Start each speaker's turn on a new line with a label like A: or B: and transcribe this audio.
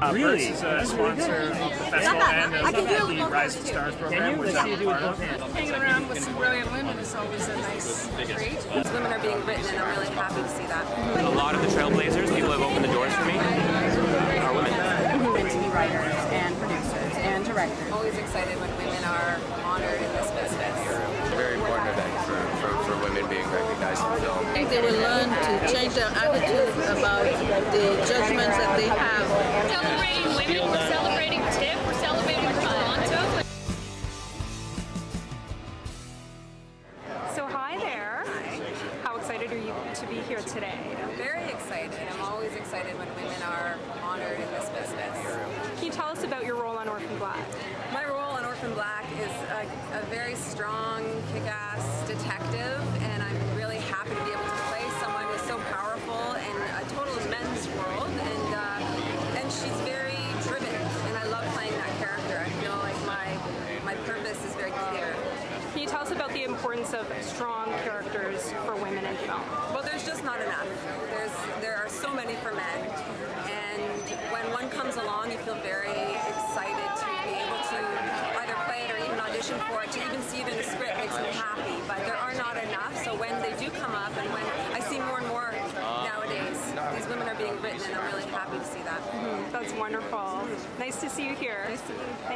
A: Uh,
B: Really?
A: Birks is a
B: That's really
A: sponsor of the festival and
C: I can do it
A: of the
C: both
A: Rise of
C: too.
A: Stars
B: Can
A: program,
B: you?
A: which
B: Let's see
A: I'm
B: do it
A: part of.
D: Hanging around with some brilliant women is always a nice treat.
C: These women are being written, and I'm really happy to see that.
E: A lot of the trailblazers, people who have opened the doors for me, are women.
F: women to be writers and producers and directors.
C: Always excited when women are honored in this business.
G: very important event for, for, for women being recognized in film.
D: I think they will learn to change their attitude about the judgments
H: excited are you to be here today?
C: Very excited. I'm always excited when women are honored in this business.
H: Can you tell us about your role on Orphan Black?
C: My role on Orphan Black is a, a very strong, kick-ass detective,
H: Can you tell us about the importance of strong characters for women in film?
C: Well, there's just not enough. There's there are so many for men, and when one comes along, you feel very excited to be able to either play it or even audition for it. To even see it in a script makes me happy. But there are not enough. So when they do come up, and when I see more and more nowadays, these women are being written, and I'm really happy to see that. Mm-hmm.
H: That's wonderful. Nice to see you here. Nice to meet you.